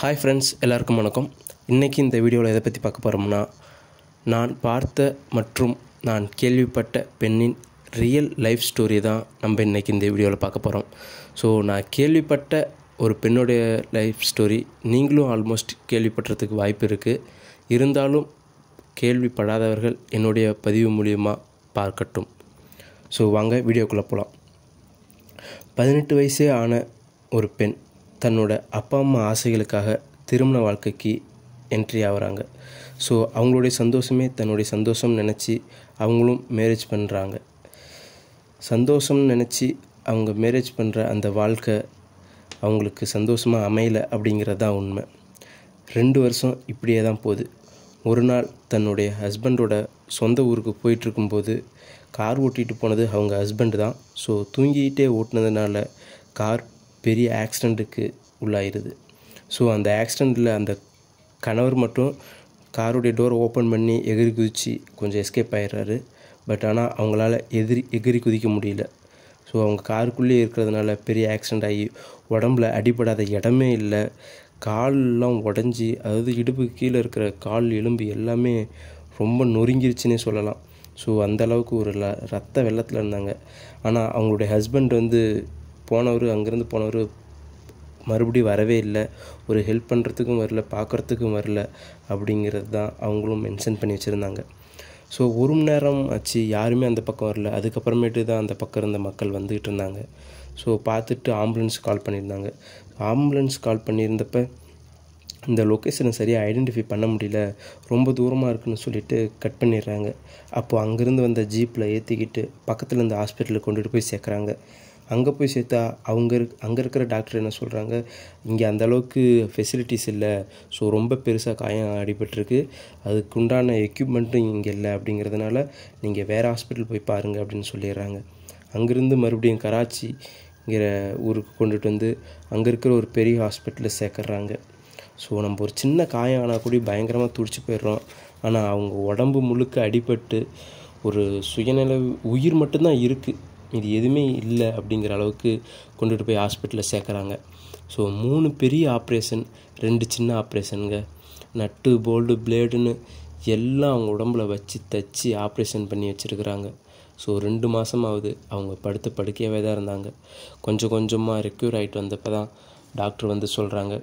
Hi friends எல்லாருக்கும் வணக்கம். இன்றைக்கி இந்த வீடியோவில் எதை பற்றி பார்க்க போகிறோம்னா நான் பார்த்த மற்றும் நான் கேள்விப்பட்ட பெண்ணின் ரியல் லைஃப் ஸ்டோரி தான் நம்ம இன்றைக்கி இந்த வீடியோவில் பார்க்க போகிறோம் ஸோ நான் கேள்விப்பட்ட ஒரு பெண்ணுடைய லைஃப் ஸ்டோரி நீங்களும் ஆல்மோஸ்ட் கேள்விப்பட்டதுக்கு வாய்ப்பு இருக்குது இருந்தாலும் கேள்விப்படாதவர்கள் என்னுடைய பதிவு மூலியமாக பார்க்கட்டும். ஸோ வாங்க வீடியோக்குள்ளே போகலாம் பதினெட்டு வயசே ஆன ஒரு பெண் தன்னோட அப்பா அம்மா ஆசைகளுக்காக திருமண வாழ்க்கைக்கு என்ட்ரி ஆகுறாங்க. ஸோ அவங்களுடைய சந்தோஷமே தன்னுடைய சந்தோஷம் நினச்சி அவங்களும் மேரேஜ் பண்ணுறாங்க சந்தோஷம் நினச்சி அவங்க மேரேஜ் பண்ணுற அந்த வாழ்க்கை அவங்களுக்கு சந்தோஷமாக அமையலை அப்படிங்கிறது தான் உண்மை. ரெண்டு வருஷம் இப்படியே தான் போகுது. ஒரு நாள் தன்னுடைய ஹஸ்பண்டோட சொந்த ஊருக்கு போயிட்டுருக்கும்போது கார் ஓட்டிகிட்டு போனது அவங்க ஹஸ்பண்டு தான். ஸோ தூங்கிக்கிட்டே ஓட்டினதுனால கார் பெரிய ஆக்சிடெண்ட்டுக்கு உள்ளாயிருது ஸோ அந்த ஆக்சிடெண்ட்டில் அந்த கணவர் மட்டும் காருடைய டோர் ஓப்பன் பண்ணி எகிரி குதித்து கொஞ்சம் எஸ்கேப் ஆயிடுறாரு. பட் ஆனால் அவங்களால எதிரி எகிரி குதிக்க முடியல. ஸோ அவங்க காருக்குள்ளேயே இருக்கிறதுனால பெரிய ஆக்சிடெண்ட் ஆகி உடம்புல அடிபடாத இடமே இல்லை. கால்லாம் உடஞ்சி அதாவது இடுப்புக்கு கீழே இருக்கிற கால் எலும்பு எல்லாமே ரொம்ப நொறுங்கிருச்சுன்னே சொல்லலாம். ஸோ அந்த அளவுக்கு ஒரு ல ரத்த வெள்ளத்தில் இருந்தாங்க. ஆனால் அவங்களுடைய ஹஸ்பண்ட் வந்து போனவர் அங்கேருந்து போனவர் மறுபடியும் வரவே இல்லை. ஒரு ஹெல்ப் பண்ணுறதுக்கும் வரல பார்க்குறதுக்கும் வரல அப்படிங்கிறது தான் அவங்களும் மென்ஷன் பண்ணி வச்சுருந்தாங்க. ஸோ ஒரு மணி நேரம் ஆச்சு யாருமே அந்த பக்கம் வரல. அதுக்கப்புறமேட்டு தான் அந்த பக்கம் இருந்த மக்கள் வந்துக்கிட்டு இருந்தாங்க. ஸோ பார்த்துட்டு ஆம்புலன்ஸ் கால் பண்ணியிருந்தாங்க. ஆம்புலன்ஸ் கால் பண்ணியிருந்தப்ப இந்த லொக்கேஷனை சரியாக ஐடென்டிஃபை பண்ண முடியல. ரொம்ப தூரமாக இருக்குன்னு சொல்லிட்டு கட் பண்ணிடுறாங்க. அப்போது அங்கேருந்து வந்த ஜீப்பில் ஏற்றிக்கிட்டு பக்கத்தில் இருந்த ஹாஸ்பிட்டலுக்கு கொண்டுட்டு போய் சேர்க்குறாங்க. அங்கே போய் சேர்த்தா அவங்க இருக் அங்கே இருக்கிற டாக்டர் என்ன சொல்கிறாங்க இங்கே அந்தளவுக்கு ஃபெசிலிட்டிஸ் இல்லை. ஸோ ரொம்ப பெருசாக காயம் அடிபட்டிருக்கு. அதுக்கு உண்டான எக்யூப்மெண்ட்டும் இங்கே இல்லை அப்படிங்கிறதுனால நீங்கள் வேறு ஹாஸ்பிட்டல் போய் பாருங்கள் அப்படின்னு சொல்லிடுறாங்க. அங்கேருந்து மறுபடியும் கராச்சிங்கிற ஊருக்கு கொண்டுட்டு வந்து அங்கே இருக்கிற ஒரு பெரிய ஹாஸ்பிட்டலில் சேர்க்குறாங்க. ஸோ நம்ம ஒரு சின்ன காயம் ஆனால் கூட பயங்கரமாக துடிச்சு போயிடுறோம். ஆனால் அவங்க உடம்பு முழுக்க அடிபட்டு ஒரு சுயநல உயிர் மட்டும்தான் இருக்குது இது எதுவுமே இல்லை அப்படிங்கிற அளவுக்கு கொண்டுட்டு போய் ஹாஸ்பிட்டலில் சேர்க்குறாங்க. ஸோ மூணு பெரிய ஆப்ரேஷன் ரெண்டு சின்ன ஆப்ரேஷனுங்க நட்டு போல்டு பிளேடுன்னு எல்லாம் அவங்க உடம்புல வச்சு தச்சு ஆப்ரேஷன் பண்ணி வச்சுருக்குறாங்க. ஸோ ரெண்டு மாதமாவது அவங்க படுத்த படுக்கையாகவே தான் இருந்தாங்க. கொஞ்சம் கொஞ்சமாக ரெக்யூர் ஆகிட்டு வந்தப்போ தான் டாக்டர் வந்து சொல்கிறாங்க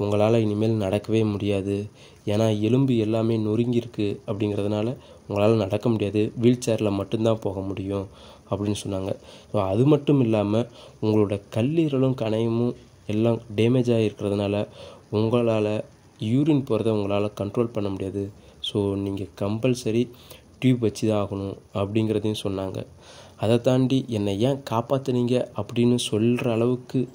உங்களால் இனிமேல் நடக்கவே முடியாது. ஏன்னா எலும்பு எல்லாமே நொறுங்கியிருக்கு அப்படிங்கிறதுனால உங்களால் நடக்க முடியாது. வீல் சேரில் மட்டும்தான் போக முடியும் அப்படின்னு சொன்னாங்க. ஸோ அது மட்டும் இல்லாமல் உங்களோட கல்லீரலும் கணையமும் எல்லாம் டேமேஜ் ஆகிருக்கிறதுனால உங்களால் யூரின் போகிறத உங்களால் கண்ட்ரோல் பண்ண முடியாது. ஸோ நீங்கள் கம்பல்சரி டியூப் வச்சு தான் ஆகணும் அப்படிங்கிறதையும் சொன்னாங்க. அதை தாண்டி என்னை ஏன் காப்பாற்றுனீங்க அப்படின்னு சொல்கிற அளவுக்கு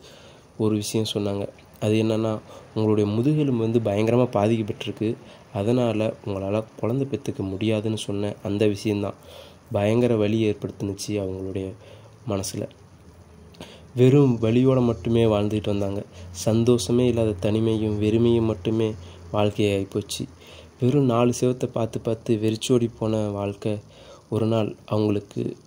ஒரு விஷயம் சொன்னாங்க. அது என்னென்னா உங்களுடைய முதுகெலும்பு வந்து பயங்கரமாக பாதிக்கப்பட்டிருக்கு. அதனால் உங்களால் குழந்தை பெற்றுக்க முடியாதுன்னு சொன்ன அந்த விஷயந்தான் பயங்கர வலி ஏற்படுத்துனுச்சு அவங்களுடைய மனசில். வெறும் வலியோடு மட்டுமே வாழ்ந்துக்கிட்டு வந்தாங்க. சந்தோஷமே இல்லாத தனிமையும் வெறுமையும் மட்டுமே வாழ்க்கையாகி போச்சு. வெறும் நாலு சிவத்தை பார்த்து பார்த்து வெறிச்சோடி போன வாழ்க்கை. ஒரு நாள் அவங்களுக்கு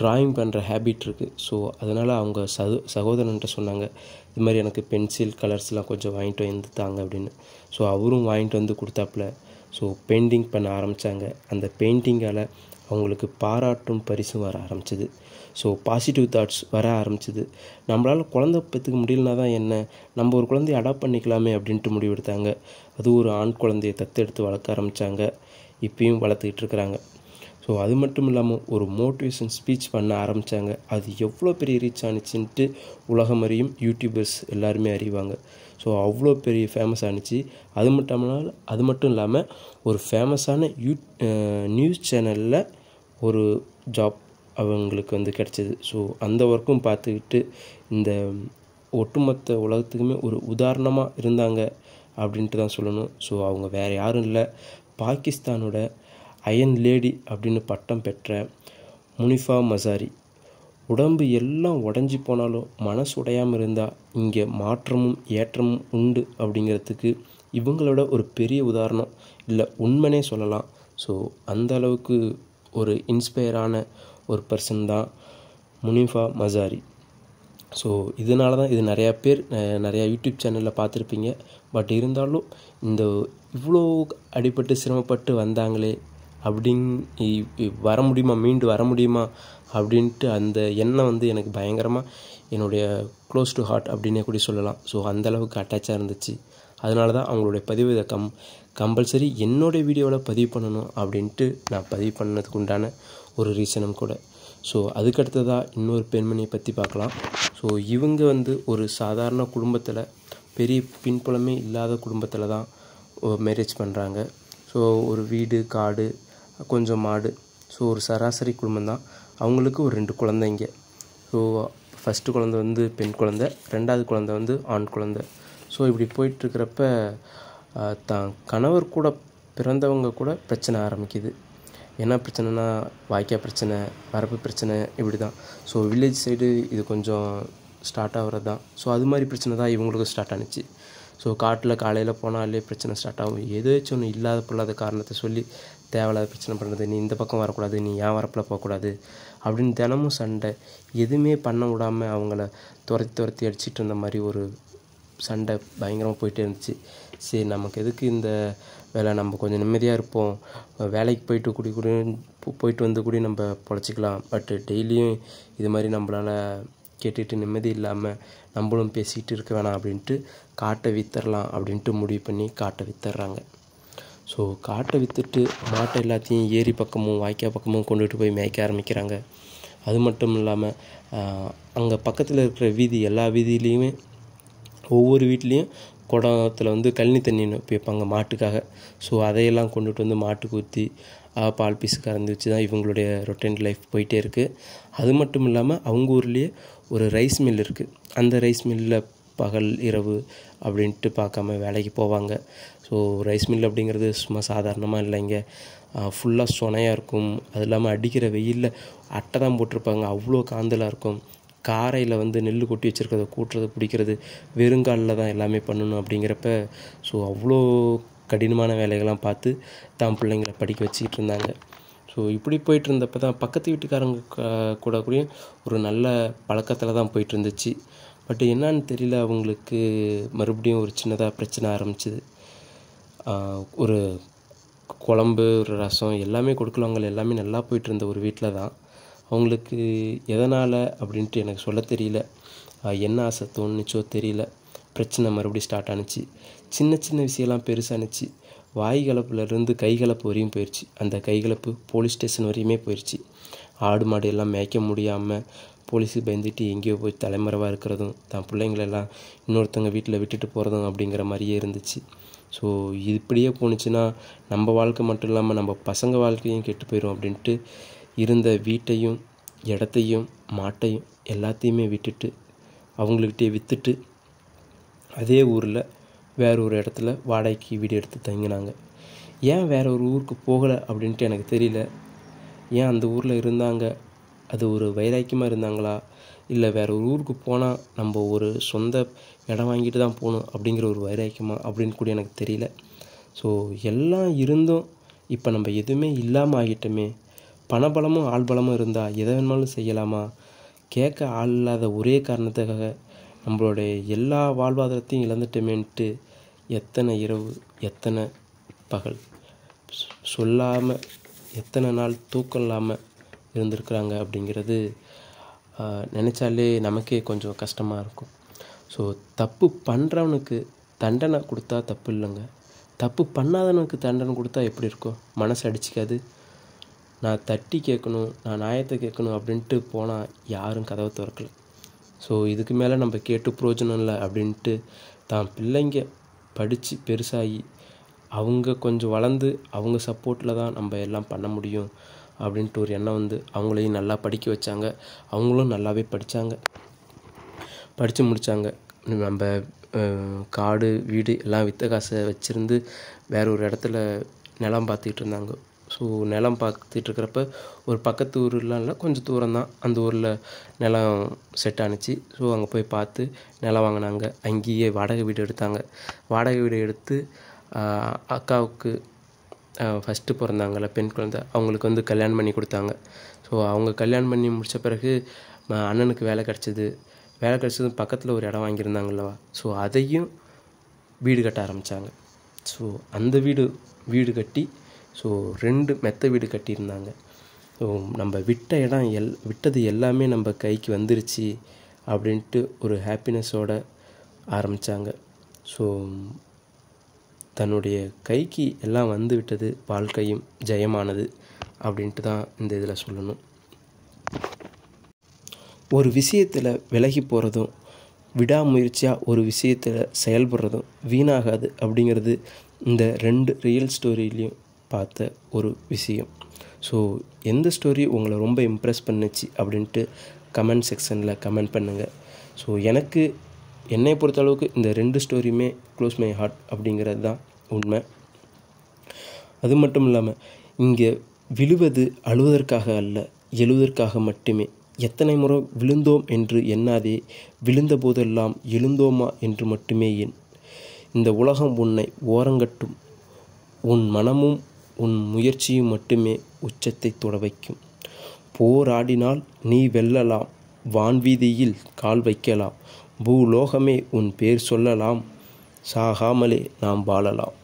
ட்ராயிங் பண்ணுற ஹேபிட் இருக்குது ஸோ அதனால் அவங்க சகோ சகோதரன்ட்ட சொன்னாங்க இது மாதிரி எனக்கு பென்சில் கலர்ஸ்லாம் கொஞ்சம் வாங்கிட்டு வந்து தாங்க அப்படின்னு. ஸோ அவரும் வாங்கிட்டு வந்து கொடுத்தாப்புல. ஸோ பெயிண்டிங் பண்ண ஆரம்பித்தாங்க அந்த பெயிண்டிங்கால் அவங்களுக்கு பாராட்டும் பரிசும் வர ஆரம்பிச்சிது. ஸோ பாசிட்டிவ் தாட்ஸ் வர ஆரம்பிச்சிது. நம்மளால் குழந்த பெற்றுக்க முடியலனா தான் என்ன? நம்ம ஒரு குழந்தைய அடாப்ட் பண்ணிக்கலாமே அப்படின்ட்டு முடிவெடுத்தாங்க. அது ஒரு ஆண் குழந்தைய தத்தெடுத்து வளர்க்க ஆரம்பித்தாங்க இப்பயும் வளர்த்துக்கிட்டு இருக்கிறாங்க. ஸோ அது மட்டும் இல்லாமல் ஒரு மோட்டிவேஷன் ஸ்பீச் பண்ண ஆரம்பித்தாங்க அது எவ்வளோ பெரிய ரீச் ஆனிச்சுன்ட்டு உலகம் அறியும் யூடியூபர்ஸ் எல்லாருமே அறிவாங்க. ஸோ அவ்வளோ பெரிய ஃபேமஸ் ஆனிச்சு. அது மட்டும் இல்லாமல் அது மட்டும் இல்லாமல் ஒரு ஃபேமஸான யூ நியூஸ் சேனலில் ஒரு ஜாப் அவங்களுக்கு வந்து கிடச்சிது. ஸோ அந்த ஒர்க்கும் பார்த்துக்கிட்டு இந்த ஒட்டுமொத்த உலகத்துக்குமே ஒரு உதாரணமாக இருந்தாங்க அப்படின்ட்டு தான் சொல்லணும். ஸோ அவங்க வேறு யாரும் இல்லை. பாகிஸ்தானோட அயன் லேடி அப்படின்னு பட்டம் பெற்ற முனிஃபா மசாரி. உடம்பு எல்லாம் உடஞ்சி போனாலும் மனசு உடையாமல் இருந்தால் இங்கே மாற்றமும் ஏற்றமும் உண்டு அப்படிங்கிறதுக்கு இவங்களோட ஒரு பெரிய உதாரணம். இல்லை உண்மைனே சொல்லலாம். ஸோ அந்த அளவுக்கு ஒரு இன்ஸ்பயரான ஒரு பர்சன் தான் முனிஃபா மசாரி. ஸோ இதனால தான் இது நிறையா பேர் நிறையா யூடியூப் சேனலில் பார்த்துருப்பீங்க. பட் இருந்தாலும் இந்த இவ்வளோ அடிபட்டு சிரமப்பட்டு வந்தாங்களே அப்படின் இ- வர முடியுமா? மீண்டு வர முடியுமா? அப்படின்ட்டு அந்த எண்ணம் வந்து எனக்கு பயங்கரமாக என்னுடைய க்ளோஸ் டு ஹார்ட் அப்படின்னே கூட சொல்லலாம். ஸோ அந்தளவுக்கு அட்டாச்சாக இருந்துச்சு. அதனால தான் அவங்களுடைய பதிவு இதை கம் கம்பல்சரி என்னுடைய வீடியோவில் பதிவு பண்ணணும் அப்படின்ட்டு நான் பதிவு பண்ணதுக்கு உண்டான ஒரு ரீசனும் கூட. ஸோ அதுக்கடுத்ததாக இன்னொரு பெண்மணியை பற்றி பார்க்கலாம். ஸோ இவங்க வந்து ஒரு சாதாரண குடும்பத்தில் பெரிய பின்புலமே இல்லாத குடும்பத்தில் தான் மேரேஜ் பண்ணுறாங்க ஸோ ஒரு வீடு காடு கொஞ்சம் மாடு. ஸோ ஒரு சராசரி குடும்பம் தான் அவங்களுக்கு ஒரு ரெண்டு குழந்தைங்க ஸோ ஃபஸ்ட்டு குழந்த வந்து பெண் குழந்த. ரெண்டாவது குழந்தை வந்து ஆண் குழந்தை. ஸோ இப்படி போயிட்டுருக்கிறப்ப தான் கணவர் கூட பிறந்தவங்க கூட பிரச்சனை ஆரம்பிக்குது. என்ன பிரச்சனைனா வாய்க்கால் பிரச்சனை வரப்பு பிரச்சனை இப்படி தான் ஸோ வில்லேஜ் சைடு இது கொஞ்சம் ஸ்டார்ட் ஆகிறது தான் ஸோ அது மாதிரி பிரச்சனை தான் இவங்களுக்கும் ஸ்டார்ட் ஆனுச்சு. ஸோ காட்டில் காலையில் போனாலே பிரச்சனை ஸ்டார்ட் ஆகும். ஏதாச்சும் ஒன்று இல்லாத பொல்லாத காரணத்தை சொல்லி தேவையில்லாத பிரச்சனை பண்ணுறது நீ இந்த பக்கம் வரக்கூடாது நீ ஏன் வரப்பில் போகக்கூடாது அப்படின்னு தினமும் சண்டை. எதுவுமே பண்ண விடாமல் அவங்கள துரத்தி துரத்தி அடிச்சிட்டு இருந்த மாதிரி ஒரு சண்டை பயங்கரமாக போயிட்டே இருந்துச்சு. சரி நமக்கு எதுக்கு இந்த வேலை? நம்ம கொஞ்சம் நிம்மதியாக இருப்போம். வேலைக்கு போயிட்டு கூடி கூட போயிட்டு வந்து கூட நம்ம பொழைச்சிக்கலாம். பட் டெய்லியும் இது மாதிரி நம்மளால் கேட்டுட்டு நிம்மதி இல்லாமல் நம்மளும் பேசிகிட்டு இருக்க வேணாம் அப்படின்ட்டு காட்டை வித்தரலாம் அப்படின்ட்டு முடிவு பண்ணி காட்டை வித்துறாங்க ஸோ காட்டை விற்றுட்டு மாட்டை எல்லாத்தையும் ஏரி பக்கமும் வாய்க்கால் பக்கமும் கொண்டுட்டு போய் மேய்க்க ஆரம்பிக்கிறாங்க. அது மட்டும் இல்லாமல் அங்கே பக்கத்தில் இருக்கிற வீதி எல்லா வீதியிலையுமே ஒவ்வொரு வீட்லேயும் குடத்தில் வந்து கழனி தண்ணி வைப்பாங்க மாட்டுக்காக. ஸோ அதையெல்லாம் கொண்டுட்டு வந்து மாட்டுக்கு ஊற்றி பால் பீஸு கறந்து வச்சு தான் இவங்களுடைய ரொட்டேன் லைஃப் போயிட்டே இருக்குது அது மட்டும் இல்லாமல் அவங்க ஊர்லேயே ஒரு ரைஸ் மில் இருக்குது அந்த ரைஸ் மில்லில் பகல் இரவு அப்படின்ட்டு பார்க்காம வேலைக்கு போவாங்க. ஸோ ரைஸ் மில் அப்படிங்கிறது சும்மா சாதாரணமாக இல்லைங்க ஃபுல்லாக சொனையாக இருக்கும். அது இல்லாமல் அடிக்கிற வெயிலில் அட்டை தான் போட்டிருப்பாங்க. அவ்வளோ காந்தலாக இருக்கும். காரையில் வந்து நெல் கொட்டி வச்சுருக்கிறத கூட்டுறது பிடிக்கிறது வெறுங்காலில் தான் எல்லாமே பண்ணணும் அப்படிங்கிறப்ப ஸோ அவ்வளோ கடினமான வேலைகள்லாம் பார்த்து தான் பிள்ளைங்களை படிக்க வச்சுக்கிட்டு இருந்தாங்க. ஸோ இப்படி போயிட்டு இருந்தப்போ தான் பக்கத்து வீட்டுக்காரங்க கூட கூடயும் ஒரு நல்ல பழக்கத்தில் தான் போயிட்டு இருந்துச்சு. பட் என்னான்னு தெரியல அவங்களுக்கு மறுபடியும் ஒரு சின்னதாக பிரச்சனை ஆரம்பிச்சிது. ஒரு குழம்பு ஒரு ரசம் எல்லாமே கொடுக்கலவங்க எல்லாமே நல்லா போயிட்டு இருந்த ஒரு வீட்டில் தான். அவங்களுக்கு எதனால் அப்படின்ட்டு எனக்கு சொல்ல தெரியல. என்ன ஆசை தோணுச்சோ தெரியல. பிரச்சனை மறுபடியும் ஸ்டார்ட் ஆனுச்சு. சின்ன சின்ன விஷயம்லாம் பெருசானுச்சு வாய் கலப்புலேருந்து கை கலப்பு வரையும் போயிடுச்சு அந்த கை கலப்பு போலீஸ் ஸ்டேஷன் வரையுமே போயிடுச்சு ஆடு மாடு எல்லாம் மேய்க்க முடியாமல் போலீஸுக்கு பயந்துட்டு எங்கேயோ போய் தலைமறைவாக இருக்கிறதும் தான் பிள்ளைங்களெல்லாம் இன்னொருத்தவங்க வீட்டில் விட்டுட்டு போகிறதும் அப்படிங்கிற மாதிரியே இருந்துச்சு. ஸோ இப்படியே போணுச்சுன்னா நம்ம வாழ்க்கை மட்டும் இல்லாமல் நம்ம பசங்க வாழ்க்கையும் கெட்டு போயிடும் அப்படின்ட்டு இருந்த வீட்டையும் இடத்தையும் மாட்டையும் எல்லாத்தையுமே விட்டுட்டு அவங்கக்கிட்டே விற்றுட்டு அதே ஊரில் வேற ஒரு இடத்துல வாடகைக்கு வீடு எடுத்து தங்கினாங்க. ஏன் வேற ஒரு ஊருக்கு போகலை அப்படின்ட்டு எனக்கு தெரியல. ஏன் அந்த ஊரில் இருந்தாங்க? அது ஒரு வைராக்கியமாக இருந்தாங்களா? இல்லை வேற ஒரு ஊருக்கு போனால் நம்ம ஒரு சொந்த இடம் வாங்கிட்டு தான் போகணும் அப்படிங்கிற ஒரு வைராக்கியமாக அப்படின்னு கூட எனக்கு தெரியல. ஸோ எல்லாம் இருந்தும் இப்போ நம்ம எதுவுமே இல்லாமல் ஆகிட்டோமே. பணபலமும் ஆள் பலமும் இருந்தால் எதை வேணாலும் செய்யலாமா? கேட்க ஆள் இல்லாத ஒரே காரணத்துக்காக நம்மளுடைய எல்லா வாழ்வாதாரத்தையும் இழந்துட்டோமேன்ட்டு எத்தனை இரவு எத்தனை பகல்? சொல்லாமல் எத்தனை நாள் தூக்கம் இல்லாமல் இருந்திருக்கிறாங்க அப்படிங்கிறது நினச்சாலே நமக்கே கொஞ்சம் கஷ்டமாக இருக்கும். ஸோ தப்பு பண்ணுறவனுக்கு தண்டனை கொடுத்தா தப்பு இல்லைங்க. தப்பு பண்ணாதவனுக்கு தண்டனை கொடுத்தா எப்படி இருக்கும்? மனசு அடிச்சிக்காது. நான் தட்டி கேட்கணும் நான் நியாயத்தை கேட்கணும் அப்படின்ட்டு போனால் யாரும் கதவை திறக்கல. ஸோ இதுக்கு மேலே நம்ம கேட்டு பிரயோஜனம் இல்லை அப்படின்ட்டு தான் பிள்ளைங்க படித்து பெருசாகி அவங்க கொஞ்சம் வளர்ந்து அவங்க சப்போர்ட்டில் தான் நம்ம எல்லாம் பண்ண முடியும் அப்படின்ட்டு ஒரு எண்ணம் வந்து அவங்களையும் நல்லா படிக்க வச்சாங்க. அவங்களும் நல்லாவே படித்தாங்க படித்து முடித்தாங்க நம்ம காடு வீடு எல்லாம் வித்த காசை வச்சுருந்து வேற ஒரு இடத்துல நிலம் பார்த்துக்கிட்டு இருந்தாங்க. ஸோ நிலம் பார்த்துட்டு இருக்கிறப்ப ஒரு பக்கத்து ஊர்லாம் இல்லை கொஞ்சம் தூரம் தான் அந்த ஊரில் நிலம் செட் ஆணுச்சு ஸோ அங்கே போய் பார்த்து நிலம் வாங்கினாங்க. அங்கேயே வாடகை வீடு எடுத்தாங்க. வாடகை வீடு எடுத்து அக்காவுக்கு ஃபஸ்ட்டு பிறந்தாங்கல்ல பெண் குழந்தை. அவங்களுக்கு வந்து கல்யாணம் பண்ணி கொடுத்தாங்க. ஸோ அவங்க கல்யாணம் பண்ணி முடித்த பிறகு அண்ணனுக்கு வேலை கிடச்சிது. வேலை கிடச்சதும் பக்கத்தில் ஒரு இடம் வாங்கியிருந்தாங்கல்லவா ஸோ அதையும் வீடு கட்ட ஆரம்பித்தாங்க ஸோ அந்த வீடு வீடு கட்டி ஸோ ரெண்டு மெத்த வீடு கட்டியிருந்தாங்க. ஸோ நம்ம விட்ட இடம் எல் விட்டது எல்லாமே நம்ம கைக்கு வந்துருச்சு அப்படின்ட்டு ஒரு ஹாப்பினஸோட ஆரம்பித்தாங்க ஸோ தன்னுடைய கைக்கு எல்லாம் வந்து விட்டது வாழ்க்கையும் ஜெயமானது அப்படின்ட்டு தான் இந்த இதில் சொல்லணும். ஒரு விஷயத்தில் விலகி போகிறதும் விடாமுயற்சியாக ஒரு விஷயத்தில் செயல்படுறதும் வீணாகாது அப்படிங்கிறது இந்த ரெண்டு ரியல் ஸ்டோரியிலையும் பார்த்த ஒரு விஷயம். ஸோ எந்த ஸ்டோரி உங்களை ரொம்ப இம்ப்ரெஸ் பண்ணுச்சு அப்படின்ட்டு கமெண்ட் செக்ஷனில் கமெண்ட் பண்ணுங்கள் ஸோ எனக்கு என்னை பொறுத்தளவுக்கு இந்த ரெண்டு ஸ்டோரியுமே க்ளோஸ் மை ஹார்ட் அப்படிங்கிறது தான் உண்மை. அது மட்டும் இல்லாமல் இங்கே விழுவது அழுவதற்காக அல்ல எழுவதற்காக மட்டுமே. எத்தனை முறை விழுந்தோம் என்று எண்ணாதே விழுந்த போதெல்லாம் எழுந்தோமா என்று மட்டுமே என் இந்த உலகம் உன்னை ஓரங்கட்டும். உன் மனமும் உன் முயற்சியும் மட்டுமே உச்சத்தை தொட வைக்கும். போராடினால் நீ வெல்லலாம் வான்வீதியில் கால் வைக்கலாம் பூலோகமே உன் பேர் சொல்லலாம் சாகாமலே நாம் வாழலாம்.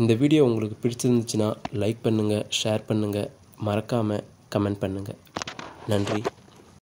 இந்த வீடியோ உங்களுக்கு பிடிச்சிருந்துச்சுன்னா லைக் பண்ணுங்கள் ஷேர் பண்ணுங்கள் மறக்காமல் கமெண்ட் பண்ணுங்கள் நன்றி.